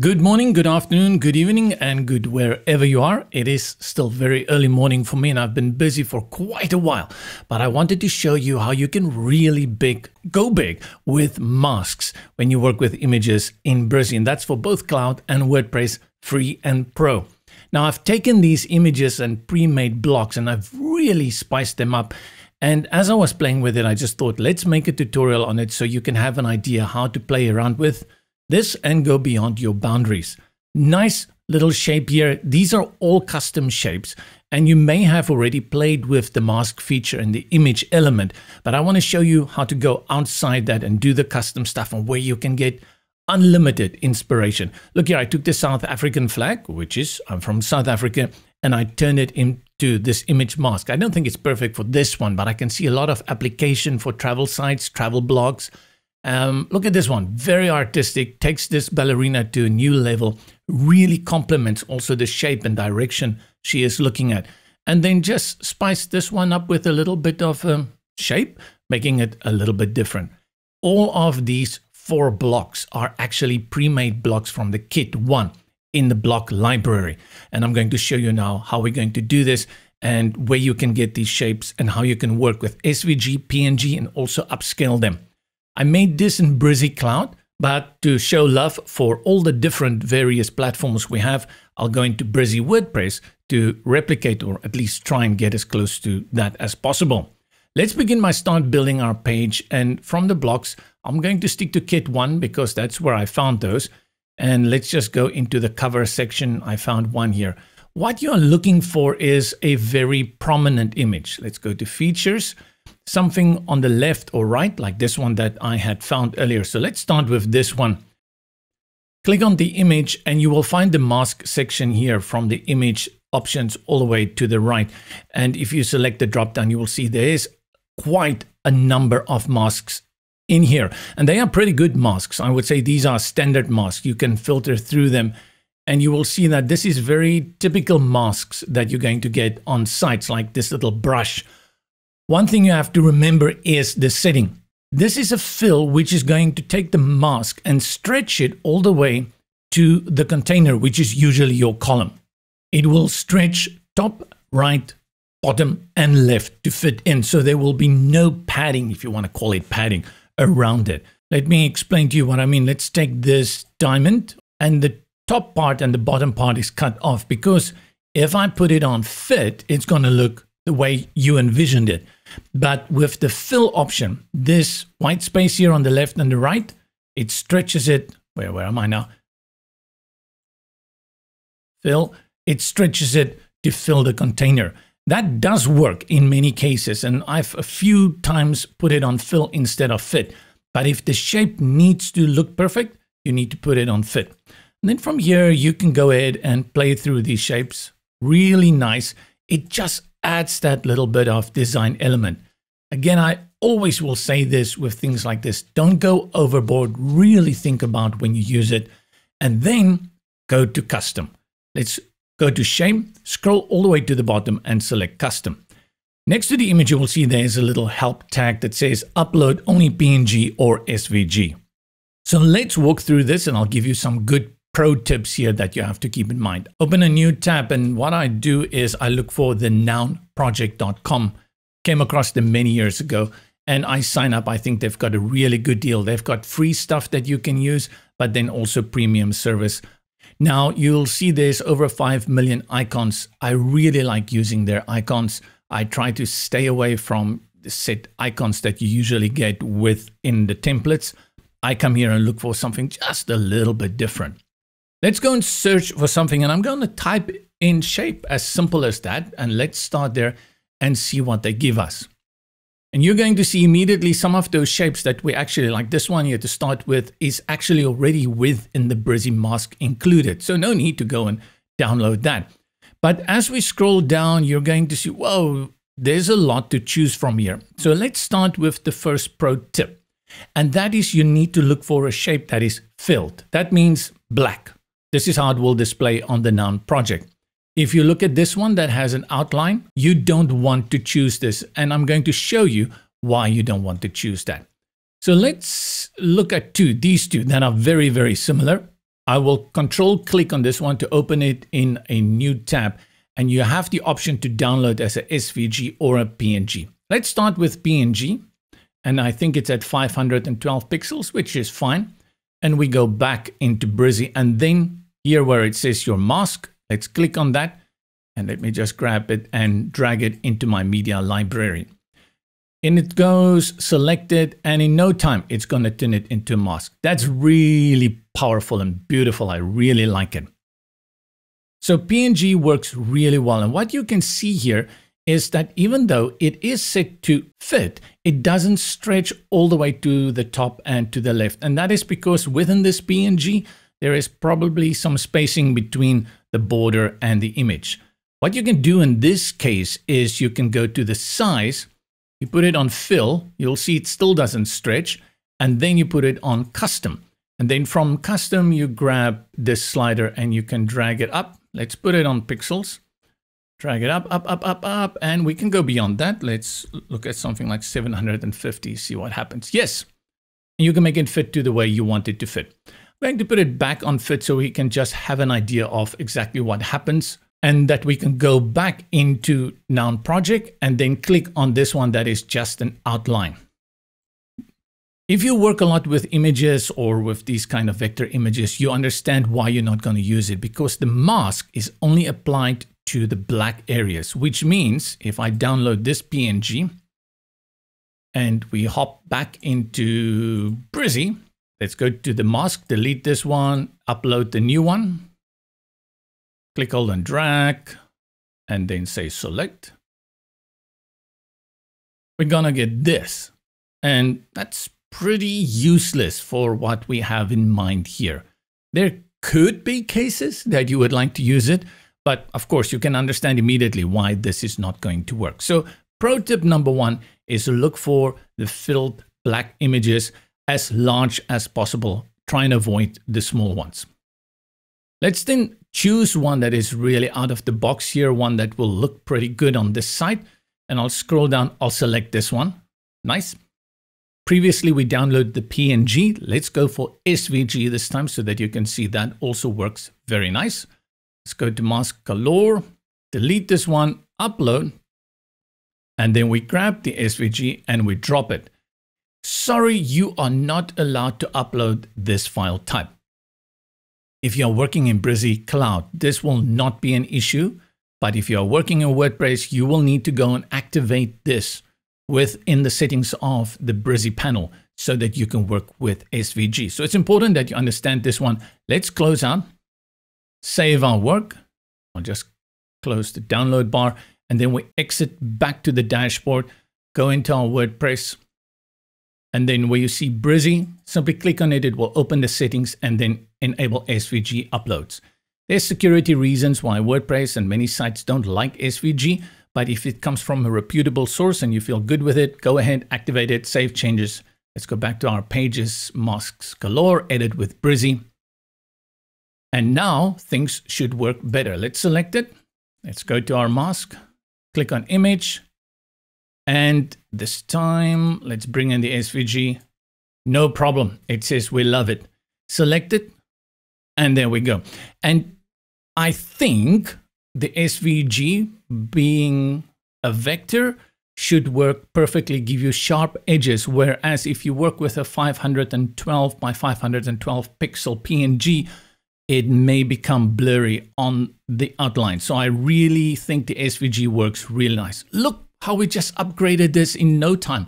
Good morning, good afternoon, good evening, and good wherever you are. It is still very early morning for me, and I've been busy for quite a while. But I wanted to show you how you can really big go big with masks when you work with images in Brizy, and that's for both Cloud and WordPress Free and Pro. Now, I've taken these images and pre-made blocks, and I've really spiced them up. And as I was playing with it, I just thought, let's make a tutorial on it so you can have an idea how to play around with this and go beyond your boundaries. Nice little shape here. These are all custom shapes and you may have already played with the mask feature and the image element, but I want to show you how to go outside that and do the custom stuff and where you can get unlimited inspiration. Look here, I took the South African flag, which is, I'm from South Africa, and I turned it into this image mask. I don't think it's perfect for this one, but I can see a lot of application for travel sites, travel blogs, um, look at this one, very artistic, takes this ballerina to a new level, really complements also the shape and direction she is looking at. And then just spice this one up with a little bit of um, shape, making it a little bit different. All of these four blocks are actually pre-made blocks from the kit one in the block library. And I'm going to show you now how we're going to do this and where you can get these shapes and how you can work with SVG, PNG, and also upscale them. I made this in Brizy Cloud, but to show love for all the different various platforms we have, I'll go into Brizy WordPress to replicate or at least try and get as close to that as possible. Let's begin by start building our page and from the blocks, I'm going to stick to kit one because that's where I found those. And let's just go into the cover section. I found one here. What you're looking for is a very prominent image. Let's go to features something on the left or right, like this one that I had found earlier. So let's start with this one. Click on the image and you will find the mask section here from the image options all the way to the right. And if you select the drop down, you will see there is quite a number of masks in here. And they are pretty good masks. I would say these are standard masks. You can filter through them and you will see that this is very typical masks that you're going to get on sites like this little brush one thing you have to remember is the setting. This is a fill which is going to take the mask and stretch it all the way to the container, which is usually your column. It will stretch top, right, bottom, and left to fit in. So there will be no padding, if you want to call it padding, around it. Let me explain to you what I mean. Let's take this diamond and the top part and the bottom part is cut off because if I put it on fit, it's going to look the way you envisioned it. But with the fill option, this white space here on the left and the right, it stretches it. Where, where am I now? Fill. It stretches it to fill the container. That does work in many cases, and I've a few times put it on fill instead of fit. But if the shape needs to look perfect, you need to put it on fit. And then from here, you can go ahead and play through these shapes. Really nice. It just adds that little bit of design element. Again, I always will say this with things like this. Don't go overboard. Really think about when you use it and then go to custom. Let's go to shape, scroll all the way to the bottom and select custom. Next to the image, you will see there's a little help tag that says upload only PNG or SVG. So let's walk through this and I'll give you some good pro tips here that you have to keep in mind. Open a new tab and what I do is I look for the nounproject.com. Came across them many years ago and I sign up. I think they've got a really good deal. They've got free stuff that you can use, but then also premium service. Now you'll see there's over 5 million icons. I really like using their icons. I try to stay away from the set icons that you usually get within the templates. I come here and look for something just a little bit different. Let's go and search for something and I'm going to type in shape as simple as that. And let's start there and see what they give us. And you're going to see immediately some of those shapes that we actually like this one here to start with is actually already within the Brizy mask included. So no need to go and download that. But as we scroll down, you're going to see, whoa, there's a lot to choose from here. So let's start with the first pro tip. And that is you need to look for a shape that is filled. That means black. This is how it will display on the noun project. If you look at this one that has an outline, you don't want to choose this. And I'm going to show you why you don't want to choose that. So let's look at two, these two that are very, very similar. I will control click on this one to open it in a new tab. And you have the option to download as a SVG or a PNG. Let's start with PNG. And I think it's at 512 pixels, which is fine. And we go back into Brizy. And then here where it says your mask, let's click on that. And let me just grab it and drag it into my media library. And it goes selected and in no time it's going to turn it into a mask. That's really powerful and beautiful. I really like it. So PNG works really well. And what you can see here is that even though it is set to fit, it doesn't stretch all the way to the top and to the left. And that is because within this PNG, there is probably some spacing between the border and the image. What you can do in this case is you can go to the size, you put it on fill, you'll see it still doesn't stretch, and then you put it on custom. And then from custom, you grab this slider and you can drag it up. Let's put it on pixels, drag it up, up, up, up, up, and we can go beyond that. Let's look at something like 750, see what happens. Yes, you can make it fit to the way you want it to fit. I'm going to put it back on fit so we can just have an idea of exactly what happens and that we can go back into noun project and then click on this one that is just an outline. If you work a lot with images or with these kind of vector images, you understand why you're not going to use it because the mask is only applied to the black areas, which means if I download this PNG and we hop back into Brizy, let's go to the mask, delete this one, upload the new one. Click, hold and drag, and then say select. We're gonna get this. And that's pretty useless for what we have in mind here. There could be cases that you would like to use it, but of course you can understand immediately why this is not going to work. So pro tip number one is to look for the filled black images as large as possible. Try and avoid the small ones. Let's then choose one that is really out of the box here, one that will look pretty good on this site. And I'll scroll down, I'll select this one. Nice. Previously, we downloaded the PNG. Let's go for SVG this time so that you can see that also works very nice. Let's go to mask color, delete this one, upload, and then we grab the SVG and we drop it. Sorry, you are not allowed to upload this file type. If you're working in Brizy Cloud, this will not be an issue. But if you're working in WordPress, you will need to go and activate this within the settings of the Brizy panel so that you can work with SVG. So it's important that you understand this one. Let's close out, save our work. I'll just close the download bar and then we exit back to the dashboard, go into our WordPress, and then where you see Brizy, simply click on it. It will open the settings and then enable SVG uploads. There's security reasons why WordPress and many sites don't like SVG, but if it comes from a reputable source and you feel good with it, go ahead, activate it, save changes. Let's go back to our pages, masks galore, edit with Brizy. And now things should work better. Let's select it. Let's go to our mask, click on image, and this time, let's bring in the SVG. No problem. It says we love it. Select it, and there we go. And I think the SVG being a vector should work perfectly, give you sharp edges. Whereas if you work with a 512 by 512 pixel PNG, it may become blurry on the outline. So I really think the SVG works really nice. Look how we just upgraded this in no time.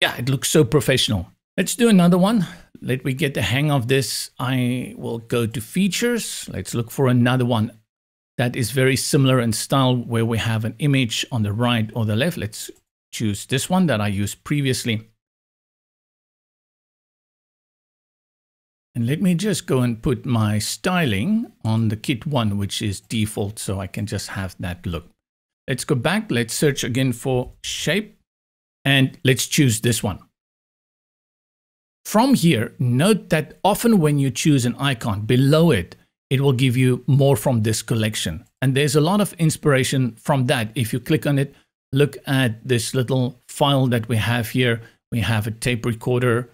Yeah, it looks so professional. Let's do another one. Let me get the hang of this. I will go to features. Let's look for another one that is very similar in style where we have an image on the right or the left. Let's choose this one that I used previously. And let me just go and put my styling on the kit one, which is default, so I can just have that look. Let's go back. Let's search again for shape and let's choose this one. From here, note that often when you choose an icon below it, it will give you more from this collection. And there's a lot of inspiration from that. If you click on it, look at this little file that we have here. We have a tape recorder,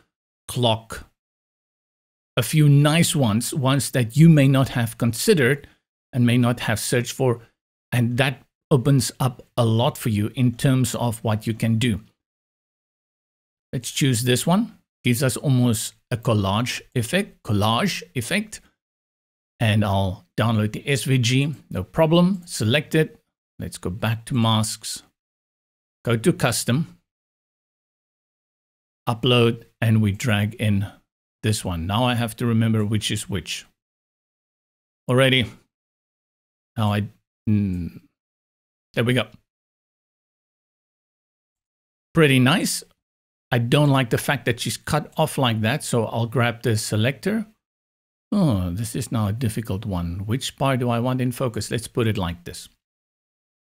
clock, a few nice ones, ones that you may not have considered and may not have searched for. And that opens up a lot for you in terms of what you can do. Let's choose this one. Gives us almost a collage effect, collage effect. And I'll download the SVG, no problem. Select it. Let's go back to masks. Go to custom. Upload and we drag in this one. Now I have to remember which is which. Already. Now I... Mm, there we go. Pretty nice. I don't like the fact that she's cut off like that, so I'll grab the selector. Oh, this is now a difficult one. Which part do I want in focus? Let's put it like this.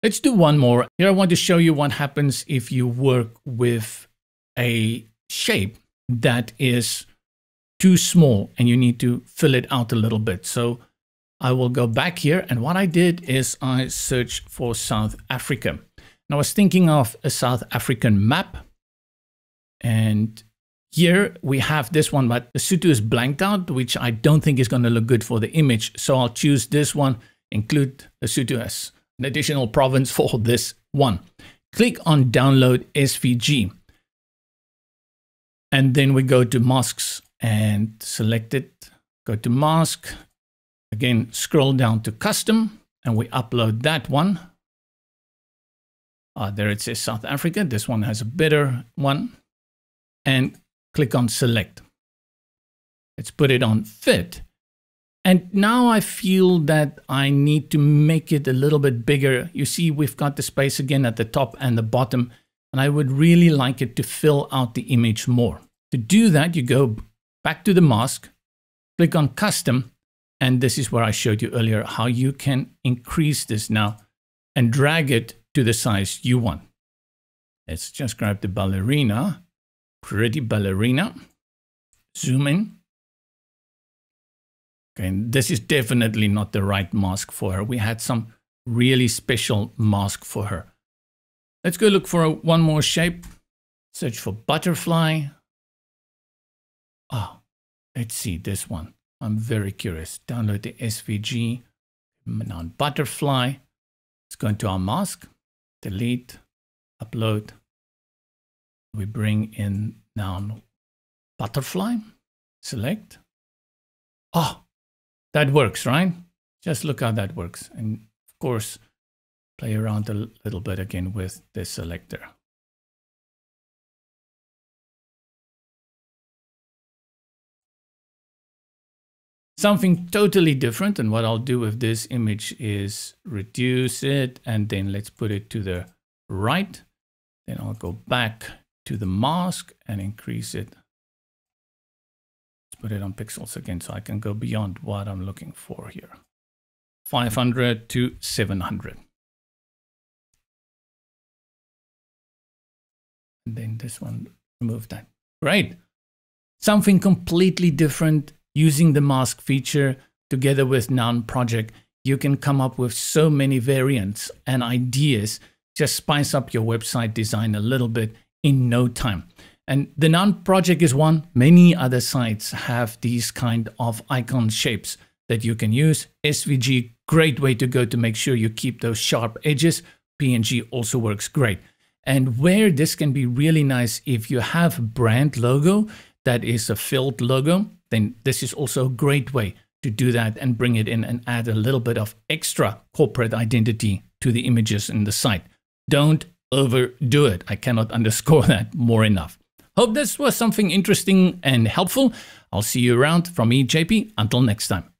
Let's do one more. Here I want to show you what happens if you work with a shape that is too small and you need to fill it out a little bit. So I will go back here and what I did is I searched for South Africa. And I was thinking of a South African map and here we have this one, but Lesotho is blanked out, which I don't think is going to look good for the image. So I'll choose this one, include Lesotho as an additional province for this one. Click on download SVG. And then we go to masks and select it. Go to mask. Again, scroll down to custom and we upload that one. Uh, there it says South Africa. This one has a better one and click on select. Let's put it on fit. And now I feel that I need to make it a little bit bigger. You see, we've got the space again at the top and the bottom, and I would really like it to fill out the image more. To do that, you go back to the mask, click on custom, and this is where I showed you earlier how you can increase this now and drag it to the size you want. Let's just grab the ballerina pretty ballerina. Zoom in. Okay, this is definitely not the right mask for her. We had some really special mask for her. Let's go look for one more shape. Search for butterfly. Oh, let's see this one. I'm very curious. Download the SVG. Now butterfly. Let's go into our mask. Delete. Upload we bring in now butterfly, select. Oh, that works, right? Just look how that works. And of course, play around a little bit again with the selector. Something totally different. And what I'll do with this image is reduce it and then let's put it to the right. Then I'll go back to the mask and increase it. Let's put it on pixels again so I can go beyond what I'm looking for here. 500 to 700. And then this one, remove that. Great. Something completely different using the mask feature together with Noun Project. You can come up with so many variants and ideas. Just spice up your website design a little bit in no time. And the Noun project is one. Many other sites have these kind of icon shapes that you can use. SVG, great way to go to make sure you keep those sharp edges. PNG also works great. And where this can be really nice, if you have brand logo that is a filled logo, then this is also a great way to do that and bring it in and add a little bit of extra corporate identity to the images in the site. Don't overdo it. I cannot underscore that more enough. Hope this was something interesting and helpful. I'll see you around from me, JP. Until next time.